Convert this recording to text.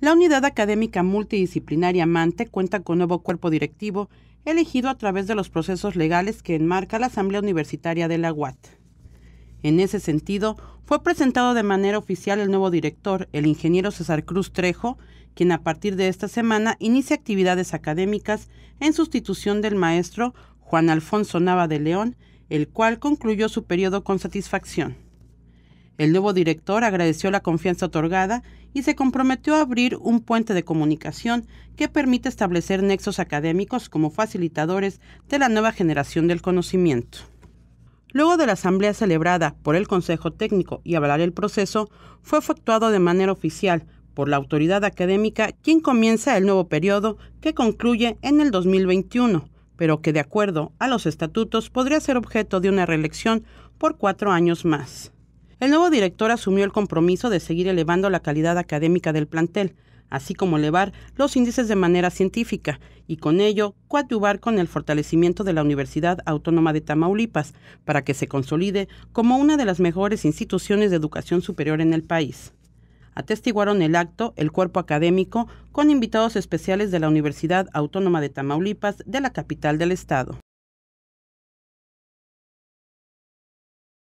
La unidad académica multidisciplinaria MANTE cuenta con nuevo cuerpo directivo elegido a través de los procesos legales que enmarca la Asamblea Universitaria de la UAT. En ese sentido, fue presentado de manera oficial el nuevo director, el ingeniero César Cruz Trejo, quien a partir de esta semana inicia actividades académicas en sustitución del maestro Juan Alfonso Nava de León, el cual concluyó su periodo con satisfacción. El nuevo director agradeció la confianza otorgada y se comprometió a abrir un puente de comunicación que permite establecer nexos académicos como facilitadores de la nueva generación del conocimiento. Luego de la asamblea celebrada por el Consejo Técnico y avalar el proceso, fue efectuado de manera oficial por la autoridad académica quien comienza el nuevo periodo que concluye en el 2021, pero que de acuerdo a los estatutos podría ser objeto de una reelección por cuatro años más. El nuevo director asumió el compromiso de seguir elevando la calidad académica del plantel, así como elevar los índices de manera científica y con ello coadyuvar con el fortalecimiento de la Universidad Autónoma de Tamaulipas para que se consolide como una de las mejores instituciones de educación superior en el país. Atestiguaron el acto el cuerpo académico con invitados especiales de la Universidad Autónoma de Tamaulipas de la capital del estado.